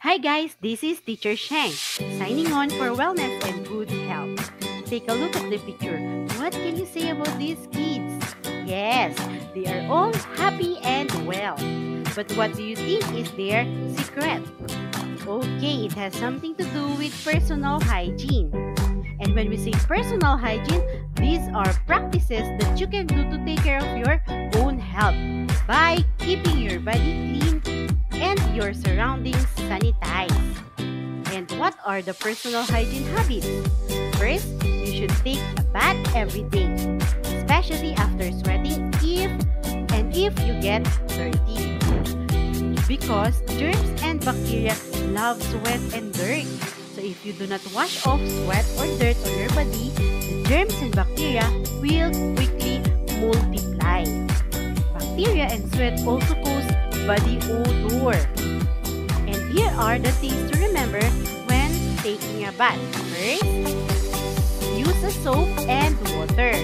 Hi guys, this is Teacher Sheng, signing on for wellness and good health. Take a look at the picture. What can you say about these kids? Yes, they are all happy and well. But what do you think is their secret? Okay, it has something to do with personal hygiene. And when we say personal hygiene, these are practices that you can do to take care of your own health by keeping your body clean and your surroundings sanitized. And what are the personal hygiene habits? First, you should take a bath every day, especially after sweating if and if you get dirty. Because germs and bacteria love sweat and dirt. So if you do not wash off sweat or dirt on your body, the germs and bacteria will quickly multiply. Bacteria and sweat also cause body odor. And here are the things to remember when taking a bath. First, use a soap and water.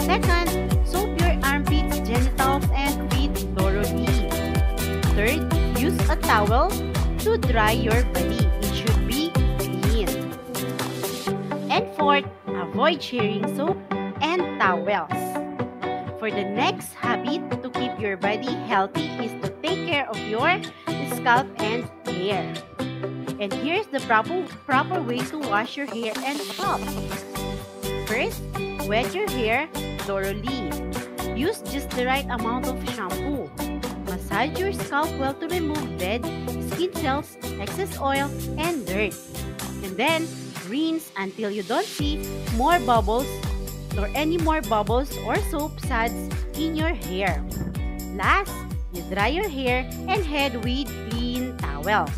Second, soap your armpits, genitals, and feet thoroughly. Third, use a towel to dry your body. It should be clean. And fourth, avoid sharing soap and towels. For the next habit to keep your body healthy is to take care of your scalp and hair. And here's the proper, proper way to wash your hair and scalp. First, wet your hair thoroughly. Use just the right amount of shampoo. Massage your scalp well to remove dead skin cells, excess oil, and dirt. And then, rinse until you don't see more bubbles or any more bubbles or soap suds in your hair. Last, you dry your hair and head with clean towel.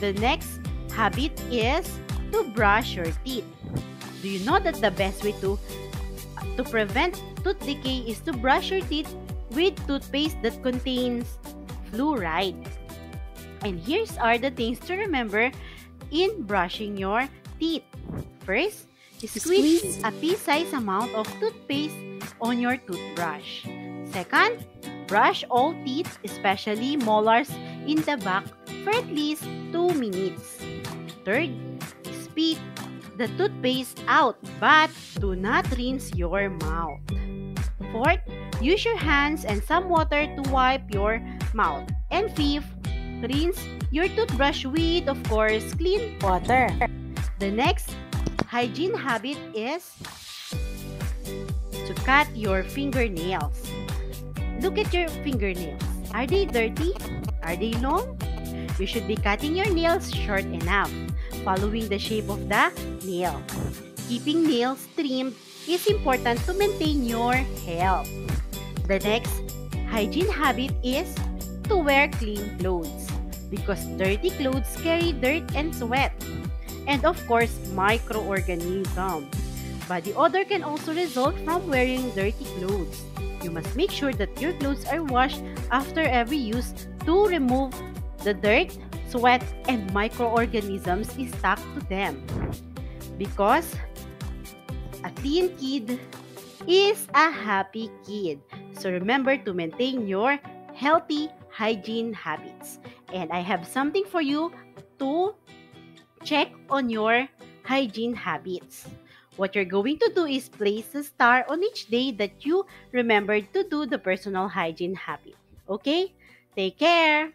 The next habit is to brush your teeth. Do you know that the best way to to prevent tooth decay is to brush your teeth with toothpaste that contains fluoride. And here's are the things to remember in brushing your teeth. First, squeeze a pea-sized amount of toothpaste on your toothbrush. Second, brush all teeth, especially molars, in the back for at least 2 minutes. Third, spit the toothpaste out but do not rinse your mouth. Fourth, use your hands and some water to wipe your mouth. And fifth, rinse your toothbrush with, of course, clean water. The next hygiene habit is to cut your fingernails. Look at your fingernails. Are they dirty? Are they long? You should be cutting your nails short enough, following the shape of the nail. Keeping nails trimmed is important to maintain your health. The next hygiene habit is to wear clean clothes because dirty clothes carry dirt and sweat. And of course, microorganisms. Body odor can also result from wearing dirty clothes. You must make sure that your clothes are washed after every use to remove the dirt, sweat, and microorganisms stuck to them. Because a clean kid is a happy kid. So remember to maintain your healthy hygiene habits. And I have something for you to check on your hygiene habits. What you're going to do is place a star on each day that you remembered to do the personal hygiene habit. Okay? Take care!